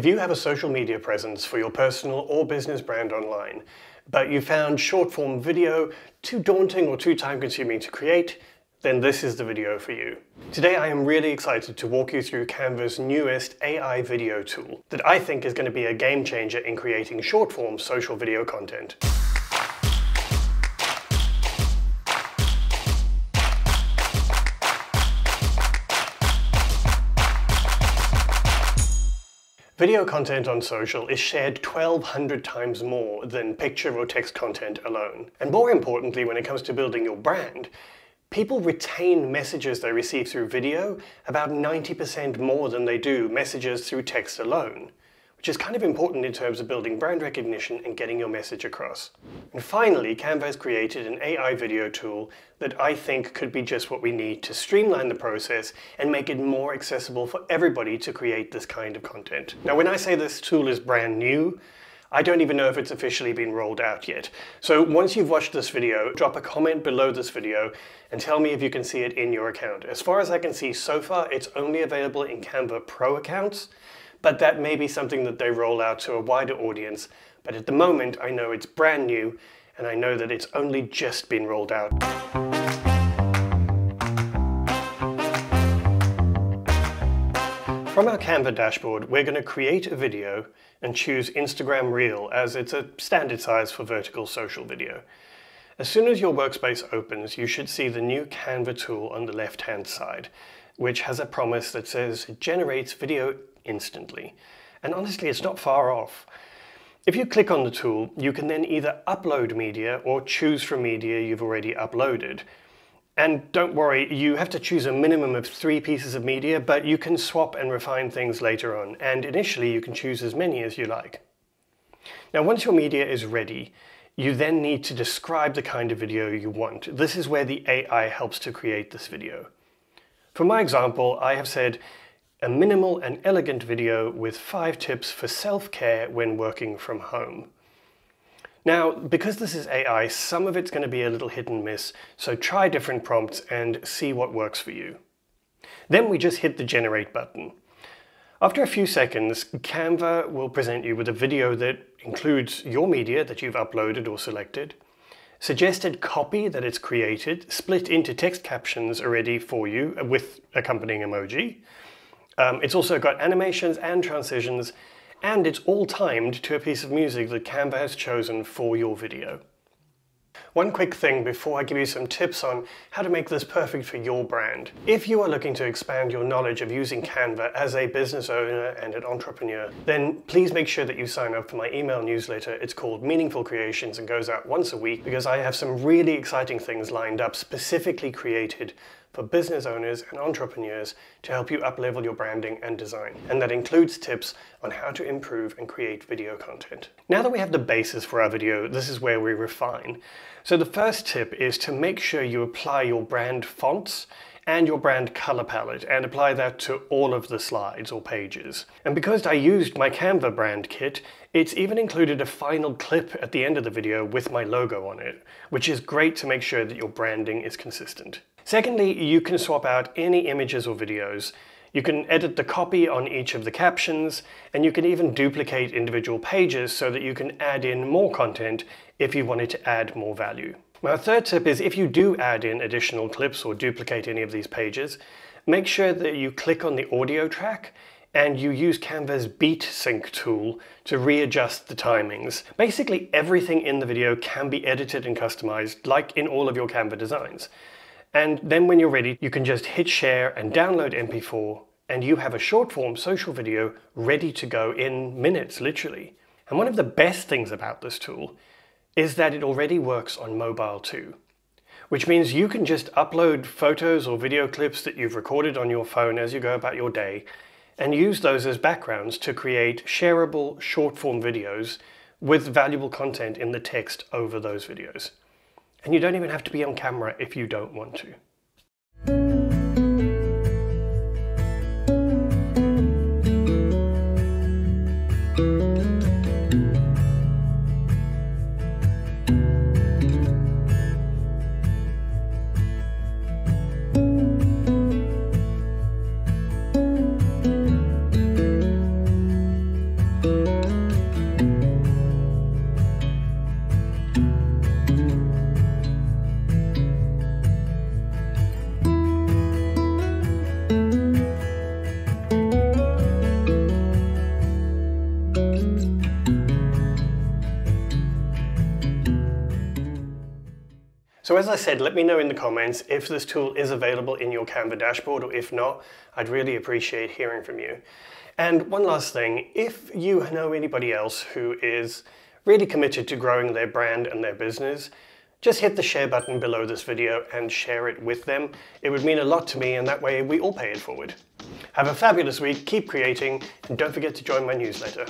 If you have a social media presence for your personal or business brand online, but you found short form video too daunting or too time consuming to create, then this is the video for you. Today I am really excited to walk you through Canva's newest AI video tool that I think is going to be a game changer in creating short form social video content. Video content on social is shared 1200 times more than picture or text content alone. And more importantly, when it comes to building your brand, people retain messages they receive through video about 90% more than they do messages through text alone which is kind of important in terms of building brand recognition and getting your message across. And finally, Canva has created an AI video tool that I think could be just what we need to streamline the process and make it more accessible for everybody to create this kind of content. Now, when I say this tool is brand new, I don't even know if it's officially been rolled out yet. So once you've watched this video, drop a comment below this video and tell me if you can see it in your account. As far as I can see so far, it's only available in Canva Pro accounts but that may be something that they roll out to a wider audience. But at the moment, I know it's brand new, and I know that it's only just been rolled out. From our Canva dashboard, we're going to create a video and choose Instagram Reel as it's a standard size for vertical social video. As soon as your workspace opens, you should see the new Canva tool on the left-hand side, which has a promise that says it generates video instantly. And honestly, it's not far off. If you click on the tool, you can then either upload media or choose from media you've already uploaded. And don't worry, you have to choose a minimum of three pieces of media, but you can swap and refine things later on. And initially, you can choose as many as you like. Now, once your media is ready, you then need to describe the kind of video you want. This is where the AI helps to create this video. For my example, I have said, a minimal and elegant video with five tips for self-care when working from home. Now, because this is AI, some of it's going to be a little hit and miss, so try different prompts and see what works for you. Then we just hit the generate button. After a few seconds, Canva will present you with a video that includes your media that you've uploaded or selected, suggested copy that it's created, split into text captions already for you uh, with accompanying emoji, um, it's also got animations and transitions, and it's all timed to a piece of music that Canva has chosen for your video. One quick thing before I give you some tips on how to make this perfect for your brand. If you are looking to expand your knowledge of using Canva as a business owner and an entrepreneur, then please make sure that you sign up for my email newsletter. It's called Meaningful Creations and goes out once a week because I have some really exciting things lined up specifically created for business owners and entrepreneurs to help you uplevel your branding and design. And that includes tips on how to improve and create video content. Now that we have the basis for our video, this is where we refine. So the first tip is to make sure you apply your brand fonts and your brand color palette and apply that to all of the slides or pages. And because I used my Canva brand kit, it's even included a final clip at the end of the video with my logo on it, which is great to make sure that your branding is consistent. Secondly, you can swap out any images or videos. You can edit the copy on each of the captions, and you can even duplicate individual pages so that you can add in more content if you wanted to add more value. My third tip is if you do add in additional clips or duplicate any of these pages, make sure that you click on the audio track and you use Canva's Beat Sync tool to readjust the timings. Basically everything in the video can be edited and customized like in all of your Canva designs. And then when you're ready, you can just hit share and download MP4 and you have a short form social video ready to go in minutes, literally. And one of the best things about this tool is that it already works on mobile too. Which means you can just upload photos or video clips that you've recorded on your phone as you go about your day and use those as backgrounds to create shareable short form videos with valuable content in the text over those videos. And you don't even have to be on camera if you don't want to. So as I said, let me know in the comments if this tool is available in your Canva dashboard or if not, I'd really appreciate hearing from you. And one last thing, if you know anybody else who is really committed to growing their brand and their business, just hit the share button below this video and share it with them. It would mean a lot to me and that way we all pay it forward. Have a fabulous week, keep creating, and don't forget to join my newsletter.